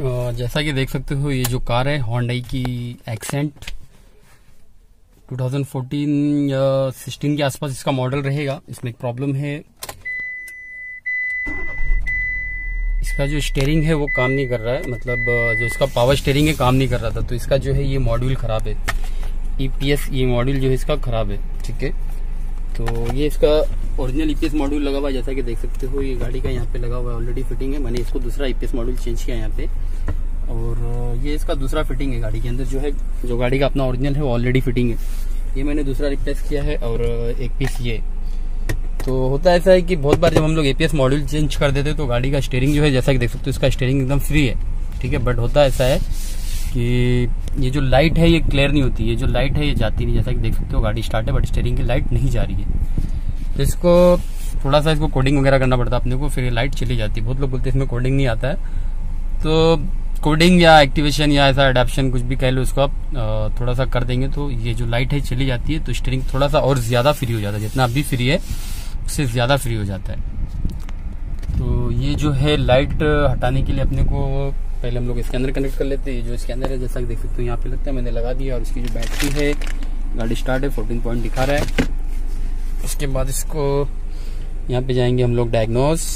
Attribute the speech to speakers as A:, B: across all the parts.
A: जैसा कि देख सकते हो, ये जो कार है हॉन्डाई की एक्सेंट 2014 या 16 के आसपास इसका मॉडल रहेगा। इसमें एक प्रॉब्लम है। इसका जो स्टेयरिंग है, वो काम नहीं कर रहा है। मतलब जो इसका पावर स्टेयरिंग है, काम नहीं कर रहा था। तो इसका जो है, ये मॉड्यूल खराब है। ईपीएस ये मॉड्यूल जो है, इसका खराब है। ठीक है? तो ये इसका ओरिजिनल ईपीएस मॉड्यूल लगा हुआ है, जैसा कि देख सकते हो, ये गाड़ी का यहाँ पे लगा हुआ है ऑलरेडी फिटिंग है। मैंने इसको दूसरा ईपीएस मॉड्यूल चेंज किया यहाँ पे। और ये इसका दूसरा फिटिंग है गाड़ी के अंदर, जो है, जो गाड़ी का अपना ओरिजिनल है, वो ऑलरेडी फिटिंग है। ये मैंने दूसरा रिप्लेस किया है, और एक पीस ये। तो होता ऐसा है कि बहुत बार जब हम लोग एपीएस मॉड्यूल चेंज कर देते हैं तो गाड़ी का स्टेयरिंग जो है, जैसा कि देख सकते हो, इसका स्टेयरिंग एकदम फ्री है। ठीक है? बट होता ऐसा है कि ये जो लाइट है, ये क्लियर नहीं होती। है जो लाइट है, ये जाती नहीं। जैसा कि देख सकते हो, गाड़ी स्टार्ट है बट स्टेयरिंग की लाइट नहीं जा रही है। तो इसको थोड़ा सा इसको कोडिंग वगैरह करना पड़ता है अपने को, फिर ये लाइट चली जाती है। बहुत लोग बोलते हैं, इसमें कोडिंग नहीं आता है। तो कोडिंग या एक्टिवेशन या ऐसा अडेप्शन कुछ भी कह लो उसको आप थोड़ा सा कर देंगे तो ये जो लाइट है, चली जाती है। तो स्टेयरिंग थोड़ा सा और ज़्यादा फ्री हो जाता है। जितना अभी फ्री है, उससे ज़्यादा फ्री हो जाता है। तो ये जो है लाइट हटाने के लिए अपने को पहले हम लोग इसके अंदर कनेक्ट कर लेते हैं। जो इसके अंदर है, जैसा कि देख सकते हो, यहाँ पे लगता है मैंने लगा दिया और इसकी जो बैटरी है, गाड़ी स्टार्ट है 14 पॉइंट दिखा रहा है। उसके बाद इसको यहाँ पे जाएँगे हम लोग डायग्नोस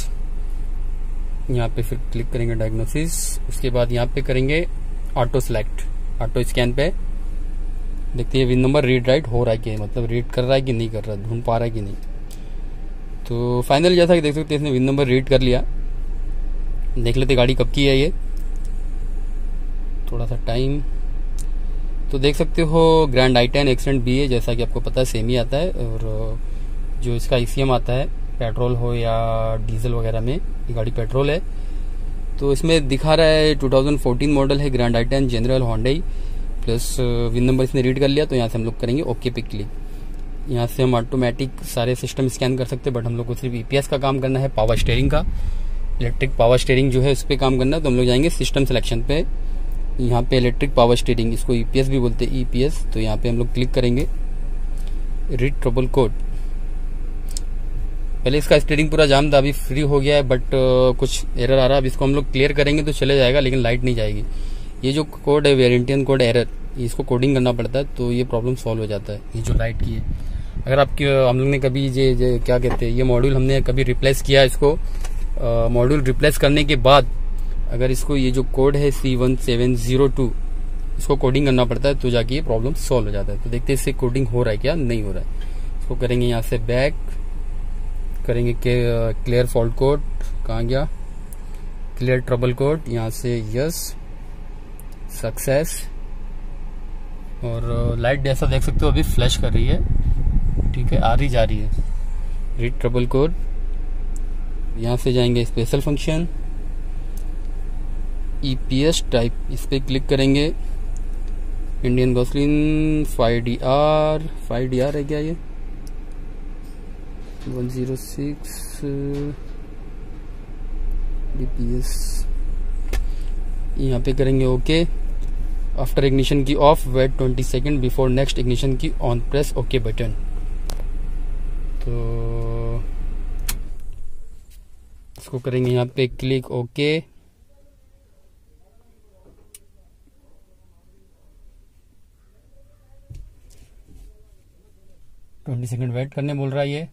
A: यहाँ पे फिर क्लिक करेंगे डायग्नोसिस उसके बाद यहाँ पे करेंगे ऑटो सेलेक्ट ऑटो स्कैन पे। देखते हैं विन नंबर रीड राइट हो रहा है कि मतलब रीड कर रहा है कि नहीं कर रहा ढूंढ पा रहा है कि नहीं? तो फाइनल जैसा कि देख सकते हैं इसने विन नंबर रीड कर लिया। देख लेते गाड़ी कब की है ये। थोड़ा सा टाइम। तो देख सकते हो ग्रैंड आई टेन एक्सेंट बी है जैसा कि आपको पता है, सेम ही आता है और, जो इसका ईसीएम आता है, पेट्रोल हो या डीजल वगैरह में, ये गाड़ी पेट्रोल है। तो इसमें दिखा रहा है 2014 मॉडल है Grand I ten general Hyundai plus VIN number इसने रीड कर लिया तो यहाँ से हम लोग करेंगे ओके पे क्लिक। यहाँ से हम ऑटोमेटिक सारे सिस्टम स्कैन कर सकते हैं बट हम लोग को सिर्फ़ ईपीएस का काम करना है पावर स्टेयरिंग का। इलेक्ट्रिक पावर स्टेयरिंग जो है, उस पर काम करना है तो हम लोग जाएँगे सिस्टम सिलेक्शन पे। यहाँ पे इलेक्ट्रिक पावर स्टेयरिंग इसको ईपीएस भी बोलते हैं ईपीएस तो यहाँ पे हम लोग क्लिक करेंगे। रीड ट्रबल कोड पहले इसका स्टेयरिंग पूरा जाम था अभी फ्री हो गया है बट कुछ एरर आ रहा है। अब इसको हम लोग क्लियर करेंगे तो चले जाएगा, लेकिन लाइट नहीं जाएगी। ये जो कोड है वेरिएंटियन कोड एरर इसको कोडिंग करना पड़ता है तो ये प्रॉब्लम सॉल्व हो जाता है। ये जो लाइट की है। अगर आपकी हम लोग ने कभी ये, ये क्या कहते हैं ये मॉड्यूल हमने कभी रिप्लेस किया इसको मॉड्यूल रिप्लेस करने के बाद अगर इसको ये जो कोड है C one seven zero two इसको कोडिंग करना पड़ता है तो जाके ये प्रॉब्लम सॉल्व हो जाता है। तो देखते हैं इससे कोडिंग हो रहा है क्या? नहीं हो रहा है। इसको करेंगे यहाँ से बैक करेंगे क्लियर फॉल्ट कोड कहाँ गया? क्लियर ट्रबल कोड यहाँ से यस सक्सेस और लाइट जैसा देख सकते हो अभी फ्लैश कर रही है। ठीक है, आ रही, जा रही है। रीड ट्रबल कोड यहाँ से जाएँगे स्पेशल फ़ंक्शन ईपीएस टाइप इस पर क्लिक करेंगे। Indian gasoline five D R five D R है क्या ये? वन ज़ीरो सिक्स डीपीएस यहाँ पे करेंगे okay after ignition key off wait 20 second before next ignition key on press okay button तो इसको करेंगे यहाँ पे click okay. Twenty second wait करने बोल रहा है ये।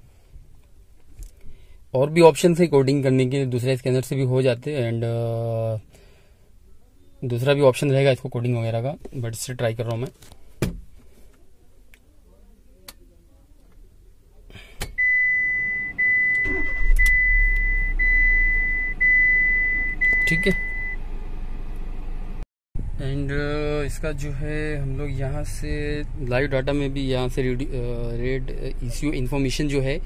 A: और भी ऑप्शन है कोडिंग करने के दूसरे स्कैनर से भी हो जाते हैं एंड दूसरा भी ऑप्शन रहेगा इसको कोडिंग वगैरह का बट इससे ट्राई कर रहा हूँ मैं। ठीक है। एंड इसका जो है, हम लोग यहाँ से लाइव डाटा में भी यहाँ से रेड इश्यू इन्फॉर्मेशन जो है,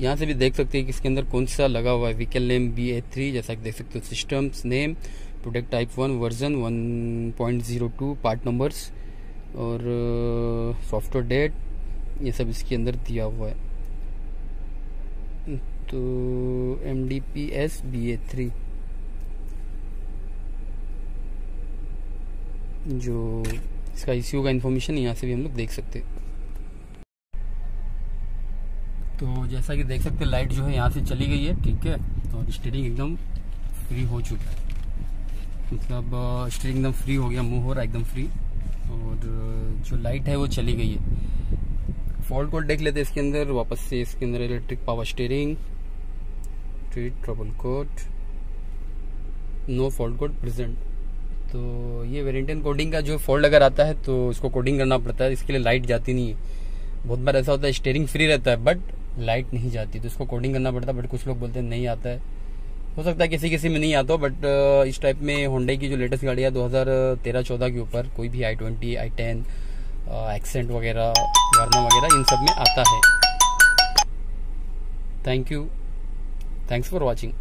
A: यहाँ से भी देख सकते हैं कि इसके अंदर कौन सा लगा हुआ है। Vehicle name B A three जैसा कि देख सकते हो systems name product type one version one point zero two part numbers और सॉफ्टवेयर डेट ये सब इसके अंदर दिया हुआ है। तो M D P S B A three जो इसका इश्यू का इन्फॉर्मेशन यहाँ से भी हम लोग देख सकते तो जैसा कि देख सकते लाइट जो है यहाँ से चली गई है, ठीक है? और स्टेरिंग एकदम फ्री हो चुका है। मतलब स्टीयरिंग एकदम फ्री हो गया मूव हो रहा एकदम फ्री और जो लाइट है वो चली गई है। फॉल्ट कोड देख लेते इसके अंदर, वापस से इसके अंदर electric power steering treat trouble code no fault code present तो ये वेरिएंटन कोडिंग का जो फॉल्ट अगर आता है तो उसको कोडिंग करना पड़ता है। इसके लिए लाइट जाती नहीं है। बहुत बार ऐसा होता है स्टेयरिंग फ्री रहता है बट लाइट नहीं जाती। तो इसको कोडिंग करना पड़ता है बट कुछ लोग बोलते हैं, नहीं आता है। हो सकता है किसी किसी में नहीं आता बट इस टाइप में होंडे की जो लेटेस्ट गाड़ी है, दो हज़ार तेरह चौदह के ऊपर, कोई भी I twenty I ten Accent वगैरह वर्ना वगैरह, इन सब में आता है। Thank you thanks for watching